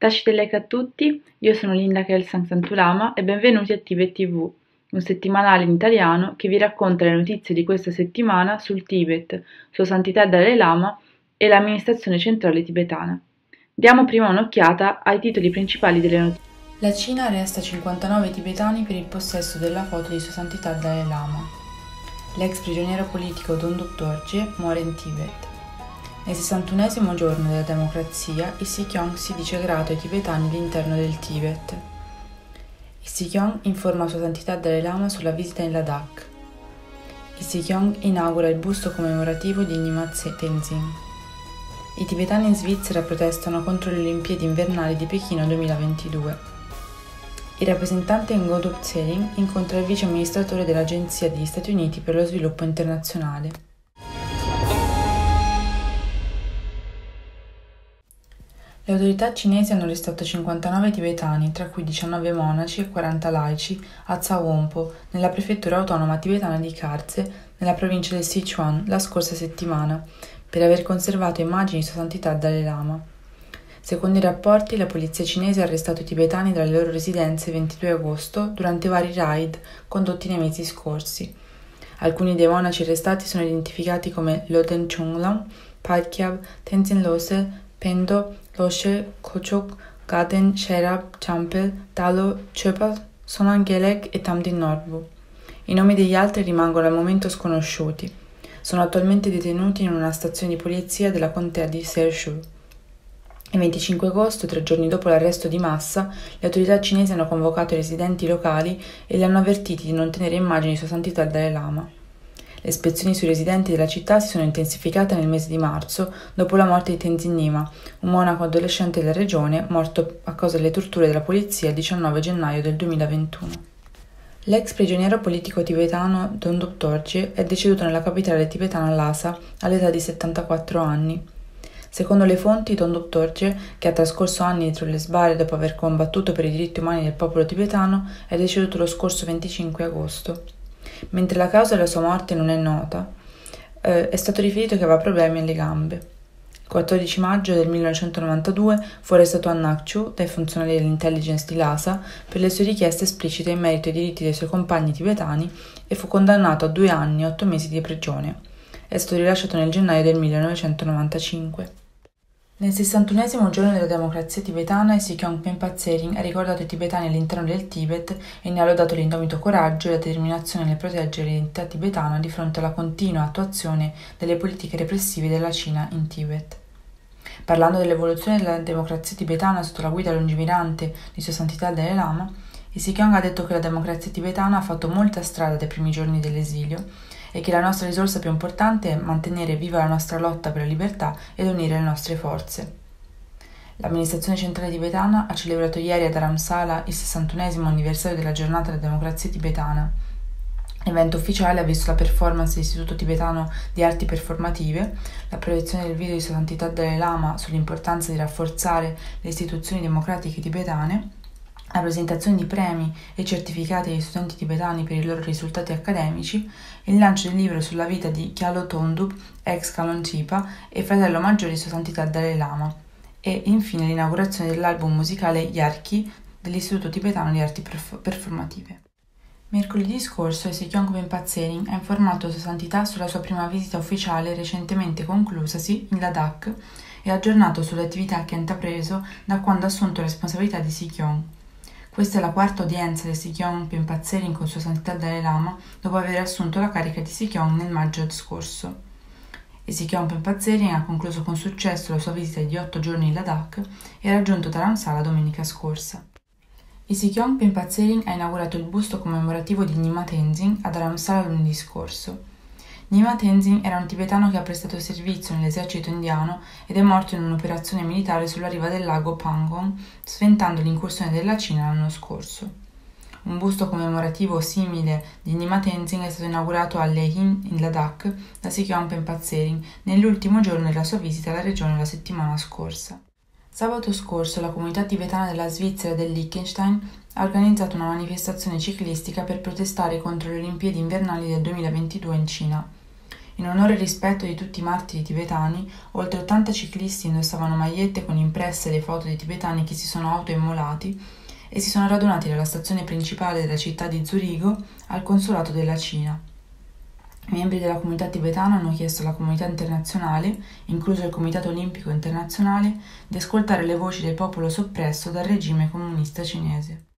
Tacite like a tutti, io sono Linda Kelsang Santulama e benvenuti a Tibet TV, un settimanale in italiano che vi racconta le notizie di questa settimana sul Tibet, Sua Santità Dalai Lama e l'amministrazione centrale tibetana. Diamo prima un'occhiata ai titoli principali delle notizie. La Cina arresta 59 tibetani per il possesso della foto di Sua Santità Dalai Lama. L'ex prigioniero politico Don Dorje muore in Tibet. Nel 61 giorno della democrazia, il Sikyong si dice grato ai tibetani all'interno del Tibet. Il Sikyong informa Sua Santità Dalai Lama sulla visita in Ladakh. Il Sikyong inaugura il busto commemorativo di Nyingma Tenzin. I tibetani in Svizzera protestano contro le Olimpiadi invernali di Pechino 2022. Il rappresentante Ngodo Tsering incontra il vice amministratore dell'Agenzia degli Stati Uniti per lo sviluppo internazionale. Le autorità cinesi hanno arrestato 59 tibetani, tra cui 19 monaci e 40 laici, a Tsawonpo, nella prefettura autonoma tibetana di Karze, nella provincia del Sichuan, la scorsa settimana, per aver conservato immagini di Sua Santità Dalai Lama. Secondo i rapporti, la polizia cinese ha arrestato i tibetani dalle loro residenze il 22 agosto durante vari raid condotti nei mesi scorsi. Alcuni dei monaci arrestati sono identificati come Loten Chunglam, Padkyab, Tenzin Lose, Pendo, Loshe, Kochok, Gaden, Sherab, Champel, Dalo, Chöpal, Sonangelek e Tamdin Norbu. I nomi degli altri rimangono al momento sconosciuti. Sono attualmente detenuti in una stazione di polizia della contea di Sershu. Il 25 agosto, tre giorni dopo l'arresto di massa, le autorità cinesi hanno convocato i residenti locali e li hanno avvertiti di non tenere immagini Sua Santità Dalai Lama. Le ispezioni sui residenti della città si sono intensificate nel mese di marzo dopo la morte di Tenzin Nima, un monaco adolescente della regione morto a causa delle torture della polizia il 19 gennaio del 2021. L'ex prigioniero politico tibetano Don Dorje è deceduto nella capitale tibetana Lhasa all'età di 74 anni. Secondo le fonti, Don Dorje, che ha trascorso anni dietro le sbarre dopo aver combattuto per i diritti umani del popolo tibetano, è deceduto lo scorso 25 agosto. Mentre la causa della sua morte non è nota, eh, è stato riferito che aveva problemi alle gambe. Il 14 maggio del 1992 fu arrestato a Nakchu dai funzionari dell'intelligence di Lhasa per le sue richieste esplicite in merito ai diritti dei suoi compagni tibetani e fu condannato a due anni e otto mesi di prigione. È stato rilasciato nel gennaio del 1995. Nel 61 giorno della democrazia tibetana, Sikyong Penpa Tsering ha ricordato i tibetani all'interno del Tibet e ne ha lodato l'indomito coraggio e la determinazione nel proteggere l'identità tibetana di fronte alla continua attuazione delle politiche repressive della Cina in Tibet. Parlando dell'evoluzione della democrazia tibetana sotto la guida lungimirante di Sua Santità Dalai Lama, Sikyong ha detto che la democrazia tibetana ha fatto molta strada dai primi giorni dell'esilio e che la nostra risorsa più importante è mantenere viva la nostra lotta per la libertà ed unire le nostre forze. L'amministrazione centrale tibetana ha celebrato ieri a Dharamsala il 61 anniversario della giornata della democrazia tibetana. L'evento ufficiale ha visto la performance dell'Istituto tibetano di arti performative, la proiezione del video di Santità Dalai Lama sull'importanza di rafforzare le istituzioni democratiche tibetane, la presentazione di premi e certificati agli studenti tibetani per i loro risultati accademici, il lancio del libro sulla vita di Kyalo Tondub, ex Kalon Chipa e fratello maggiore di Sua Santità Dalai Lama, e infine l'inaugurazione dell'album musicale Yarki dell'Istituto Tibetano di Arti Performative. Mercoledì scorso il Sekyong Penpa Tsering ha informato Sua Santità sulla sua prima visita ufficiale recentemente conclusasi in Ladakh e aggiornato sulle attività che ha intrapreso da quando ha assunto responsabilità di Sikyong. Questa è la quarta udienza del Sikyong Penpazzerin con Sua Santità Dalai Lama dopo aver assunto la carica di Sikyong nel maggio scorso. Il Sikyong Penpazzerin ha concluso con successo la sua visita di otto giorni in Ladakh e ha raggiunto Dharamsala domenica scorsa. Il Sikyong Penpazzerin ha inaugurato il busto commemorativo di Nyingma Tenzin a Dharamsala lunedì scorso. Nyingma Tenzin era un tibetano che ha prestato servizio nell'esercito indiano ed è morto in un'operazione militare sulla riva del lago Pangong, sventando l'incursione della Cina l'anno scorso. Un busto commemorativo simile di Nyingma Tenzin è stato inaugurato a Lehin, in Ladakh, da Sikyong Penpa Tsering nell'ultimo giorno della sua visita alla regione la settimana scorsa. Sabato scorso la comunità tibetana della Svizzera e del Liechtenstein ha organizzato una manifestazione ciclistica per protestare contro le Olimpiadi invernali del 2022 in Cina. In onore e rispetto di tutti i martiri tibetani, oltre 80 ciclisti indossavano magliette con impresse le foto dei tibetani che si sono autoimmolati e si sono radunati dalla stazione principale della città di Zurigo al consolato della Cina. I membri della comunità tibetana hanno chiesto alla comunità internazionale, incluso il Comitato Olimpico Internazionale, di ascoltare le voci del popolo soppresso dal regime comunista cinese.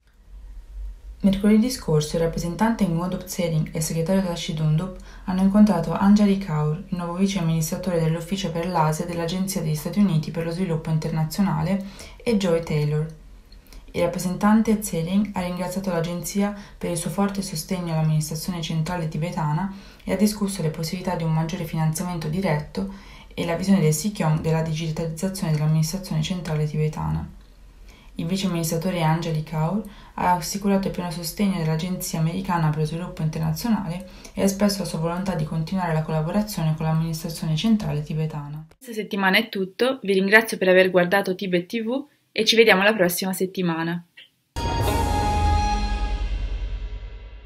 Mercoledì scorso il rappresentante Ngodop Tsering e il segretario Tashi Dundup hanno incontrato Anjali Kaur, il nuovo vice amministratore dell'Ufficio per l'Asia dell'Agenzia degli Stati Uniti per lo Sviluppo Internazionale, e Joy Taylor, il rappresentante Tsering ha ringraziato l'agenzia per il suo forte sostegno all'amministrazione centrale tibetana e ha discusso le possibilità di un maggiore finanziamento diretto e la visione del Sikyong della digitalizzazione dell'amministrazione centrale tibetana. Il vice amministratore Angeli Kaur ha assicurato il pieno sostegno dell'Agenzia americana per lo sviluppo internazionale e ha espresso la sua volontà di continuare la collaborazione con l'amministrazione centrale tibetana. Questa settimana è tutto, vi ringrazio per aver guardato Tibet TV e ci vediamo la prossima settimana.